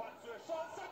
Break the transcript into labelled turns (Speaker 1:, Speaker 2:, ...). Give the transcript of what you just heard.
Speaker 1: What's your shot?